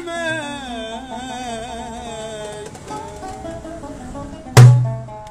Amen.